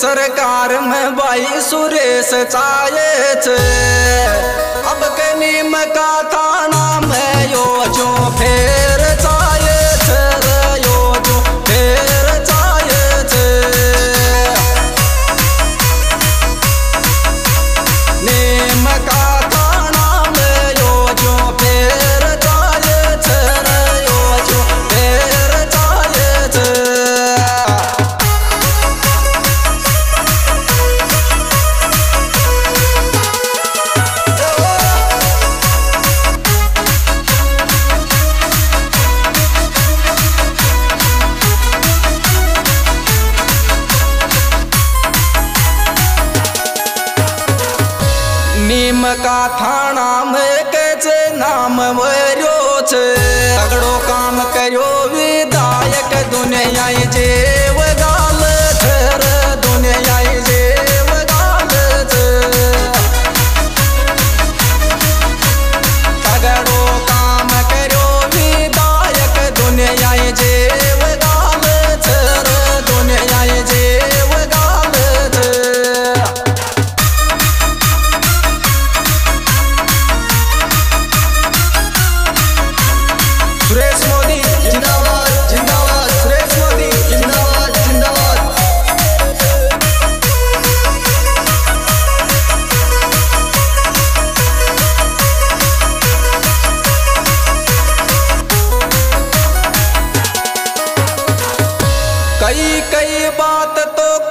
सरकार में भाई सुरेश चाहे अब कनी मका था काथा नमोच सगर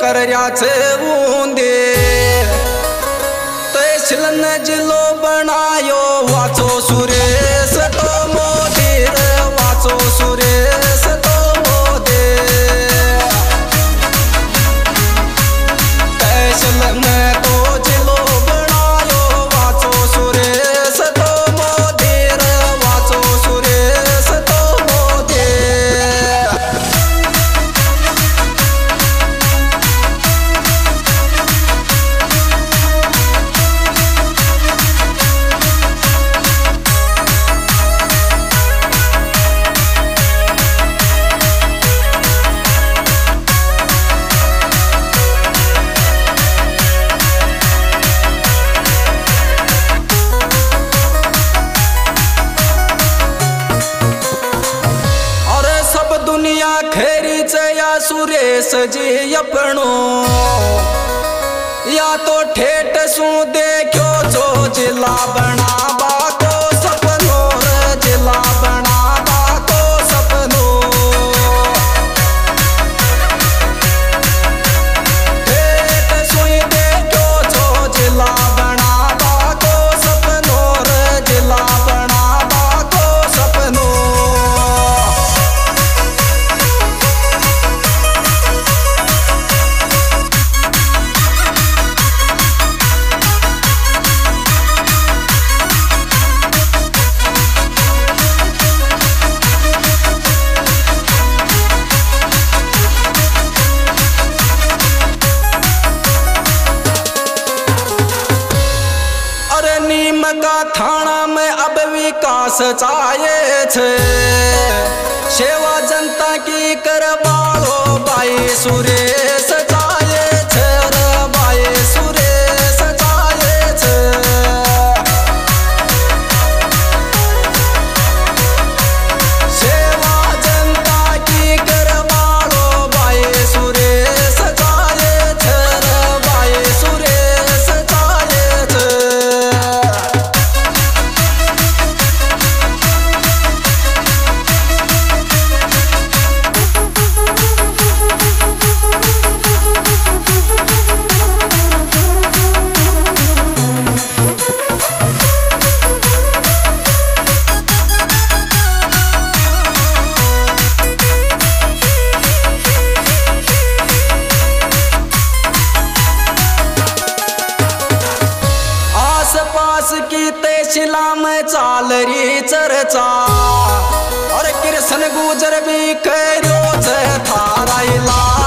कर्याच ऊंदे तैसल जिलो बनायो वाचो सुर. सुरेश जी अपनो। या तो ठेठ सू देखो जो जिला बना बात सचायच सेवा जनता की करबाळो बाई सुरेश. शिलाम चाल री चरचा। और कृष्ण गुजर भी करो थारा इला